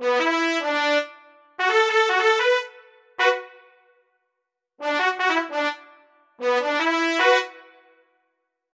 Yeah.